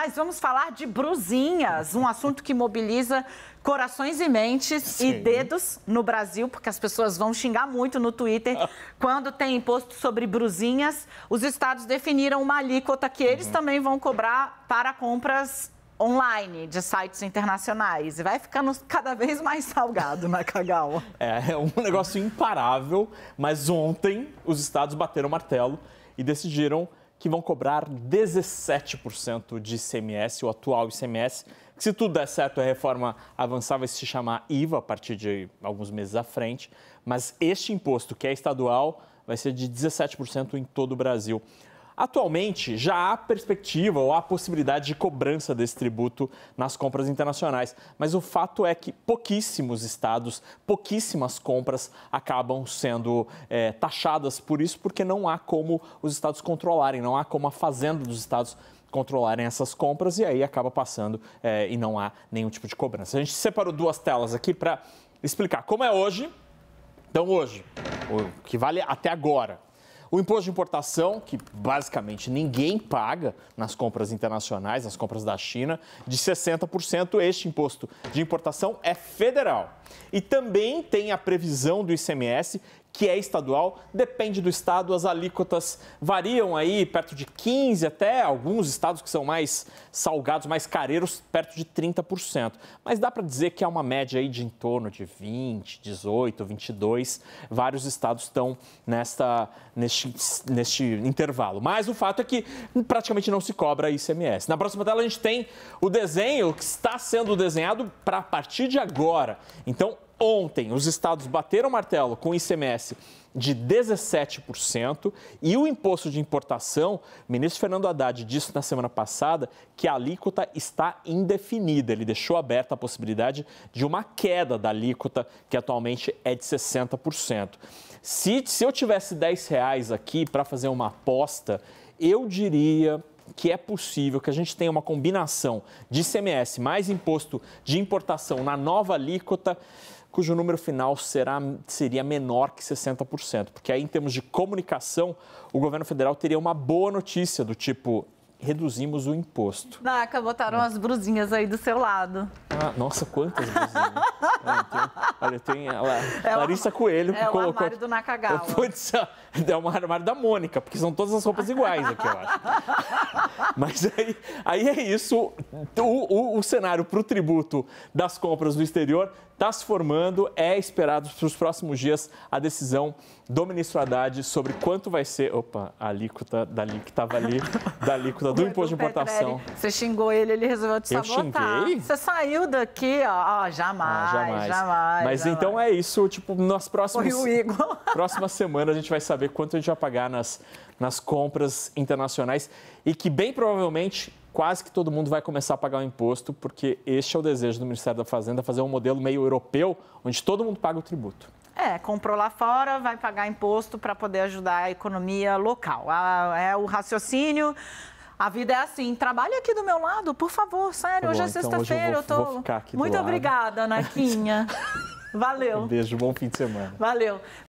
Mas vamos falar de brusinhas, um assunto que mobiliza corações e mentes Sim. e dedos no Brasil, porque as pessoas vão xingar muito no Twitter quando tem imposto sobre brusinhas. Os estados definiram uma alíquota que eles uhum. também vão cobrar para compras online de sites internacionais. E vai ficando cada vez mais salgado na Cagal. É, é um negócio imparável, mas ontem os estados bateram o martelo e decidiram que vão cobrar 17% de ICMS, o atual ICMS, se tudo der certo, a reforma avançar vai se chamar IVA a partir de alguns meses à frente, mas este imposto, que é estadual, vai ser de 17% em todo o Brasil. Atualmente, já há perspectiva ou há possibilidade de cobrança desse tributo nas compras internacionais, mas o fato é que pouquíssimos estados, pouquíssimas compras acabam sendo é, taxadas por isso, porque não há como os estados controlarem, não há como a fazenda dos estados controlarem essas compras e aí acaba passando é, e não há nenhum tipo de cobrança. A gente separou duas telas aqui para explicar como é hoje. Então, hoje, o que vale até agora, o imposto de importação, que basicamente ninguém paga nas compras internacionais, nas compras da China, de 60%, este imposto de importação é federal. E também tem a previsão do ICMS que é estadual, depende do estado, as alíquotas variam aí perto de 15 até alguns estados que são mais salgados, mais careiros, perto de 30%. Mas dá para dizer que é uma média aí de em torno de 20, 18, 22. Vários estados estão nesta, neste, neste intervalo. Mas o fato é que praticamente não se cobra ICMS. Na próxima tela a gente tem o desenho que está sendo desenhado para a partir de agora. Então, Ontem, os estados bateram o martelo com ICMS de 17% e o imposto de importação, o ministro Fernando Haddad disse na semana passada que a alíquota está indefinida. Ele deixou aberta a possibilidade de uma queda da alíquota, que atualmente é de 60%. Se, se eu tivesse 10 reais aqui para fazer uma aposta, eu diria que é possível que a gente tenha uma combinação de ICMS mais imposto de importação na nova alíquota cujo número final será, seria menor que 60%. Porque aí, em termos de comunicação, o governo federal teria uma boa notícia do tipo reduzimos o imposto. Naca, botaram as brusinhas aí do seu lado. Ah, nossa, quantas brusinhas. é, tem, olha, tem a, é Larissa Coelho que é colocou... É o armário do Nakagawa. Putz, é o armário da Mônica, porque são todas as roupas iguais aqui, eu acho. Mas aí, aí é isso. O, o, o cenário para o tributo das compras no exterior está se formando. É esperado para os próximos dias a decisão do ministro Haddad sobre quanto vai ser. Opa, a alíquota dali que estava ali, da alíquota do imposto de importação. Você xingou ele, ele resolveu te sabotar. Eu xinguei? Você saiu daqui, ó, ó jamais, ah, jamais, jamais. Mas jamais. então é isso, tipo, nas próximas, próximas semanas a gente vai saber quanto a gente vai pagar nas, nas compras internacionais e que bem provavelmente quase que todo mundo vai começar a pagar o imposto, porque este é o desejo do Ministério da Fazenda, fazer um modelo meio europeu, onde todo mundo paga o tributo. É, comprou lá fora, vai pagar imposto para poder ajudar a economia local. é o raciocínio. A vida é assim. Trabalhe aqui do meu lado, por favor, sério. Tá hoje é então sexta-feira, eu, tô. Vou Muito obrigada, Naquinha. Valeu. Um beijo, bom fim de semana. Valeu.